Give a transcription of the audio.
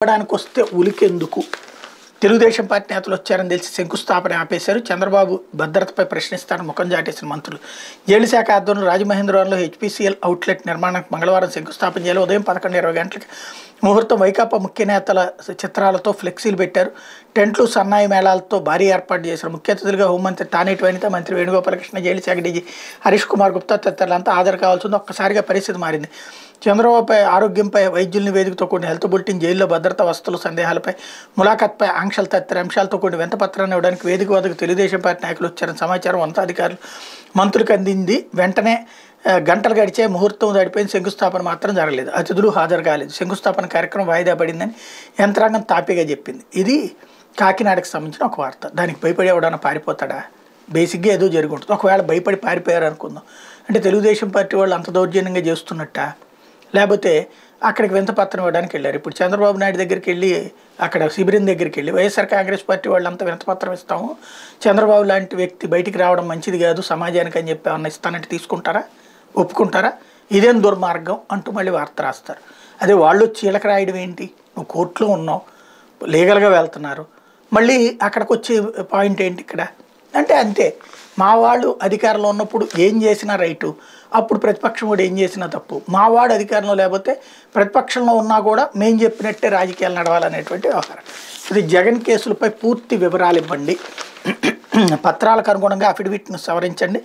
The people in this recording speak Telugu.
చెప్పడానికి వస్తే ఉలికెందుకు? తెలుగుదేశం పార్టీ నేతలు వచ్చారని తెలిసి శంకుస్థాపన ఆపేశారు. చంద్రబాబు భద్రతపై ప్రశ్నిస్తారని ముఖం చాటేసిన మంత్రులు. జైలు శాఖ ఆధ్వర్యంలో రాజమహేంద్రవరంలో హెచ్పీసీఎల్ అవుట్లెట్ నిర్మాణానికి మంగళవారం శంకుస్థాపన చేయాలి. ఉదయం పదకొండు ఇరవై గంటలకు ముహూర్తం వైకాపా ముఖ్య నేతల చిత్రాలతో ఫ్లెక్సీలు పెట్టారు. టెంట్లు సన్నాయి మేళాలతో భారీ ఏర్పాటు చేశారు. ముఖ్య అతిథులుగా హోంమంత్రి తానేటి వనిత మంత్రి వేణుగోపాలకృష్ణ జైలు శాఖ డీజీ హరీష్ కుమార్ గుప్తా తదితరులంతా హాజరు కావాల్సింది ఒక్కసారిగా పరిస్థితి మారింది. చంద్రబాబుపై ఆరోగ్యంపై వైద్యుల నివేదికతో కూడిన హెల్త్ బులెటిన్ జైల్లో భద్రతా వస్తువుల సందేహాలపై ములాఖత్పై ఆంక్షలు తదితర అంశాలతో కూడిన వింతపత్రాన్ని ఇవ్వడానికి వేదిక వద్దకు తెలుగుదేశం పార్టీ నాయకులు వచ్చారని సమాచారం ఉన్నతాధికారులు మంత్రులకు అందింది. వెంటనే గంటలు గడిచే ముహూర్తం గడిపోయిన శంకుస్థాపన మాత్రం జరగలేదు. అతిథులు హాజరు కాలేదు. శంకుస్థాపన కార్యక్రమం వాయిదా పడిందని యంత్రాంగం తాపీగా చెప్పింది. ఇది కాకినాడకు సంబంధించిన ఒక వార్త. దానికి భయపడి ఎవడన్నా పారిపోతాడా? బేసిక్గా ఏదో జరిగి ఉంటుంది ఒకవేళ భయపడి పారిపోయారు అనుకుందాం అంటే తెలుగుదేశం పార్టీ వాళ్ళు అంత దౌర్జన్యంగా చేస్తున్నట్ట? లేకపోతే అక్కడికి వింత పత్రం ఇవ్వడానికి వెళ్ళారు. ఇప్పుడు చంద్రబాబు నాయుడు దగ్గరికి వెళ్ళి అక్కడ శిబిరం దగ్గరికి వెళ్ళి వైఎస్ఆర్ కాంగ్రెస్ పార్టీ వాళ్ళంతా వింత పత్రం ఇస్తాము. చంద్రబాబు లాంటి వ్యక్తి బయటికి రావడం మంచిది కాదు సమాజానికి అని చెప్పి ఏమన్నా ఇస్తానంటే తీసుకుంటారా? ఒప్పుకుంటారా? ఇదేం దుర్మార్గం అంటూ మళ్ళీ వార్త రాస్తారు. అదే వాళ్ళు చీలక రాయడం ఏంటి? నువ్వు కోర్టులో ఉన్నావు లీగల్గా వెళ్తున్నారు. మళ్ళీ అక్కడికి వచ్చే పాయింట్ ఏంటి ఇక్కడ? అంటే అంతే. మా వాళ్ళు అధికారంలో ఉన్నప్పుడు ఏం చేసినా రైటు. అప్పుడు ప్రతిపక్షం కూడా ఏం చేసినా తప్పు. మా వాడు అధికారంలో లేకపోతే ప్రతిపక్షంలో ఉన్నా కూడా మేము చెప్పినట్టే రాజకీయాలు నడవాలనేటువంటి వ్యవహారం ఇది జగన్ కేసులపై పూర్తి వివరాలు ఇవ్వండి. పత్రాలకు అనుగుణంగా అఫిడవిట్ను సవరించండి.